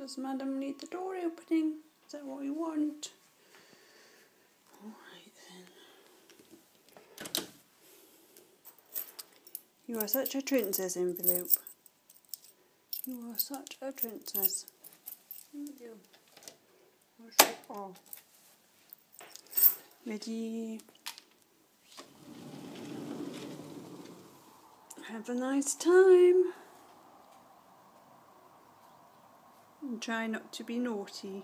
Does Madam need the door opening? Is that what we want? Alright then. You are such a princess envelope. You are such a princess. Thank you. Oh. Ready? Have a nice time. And try not to be naughty.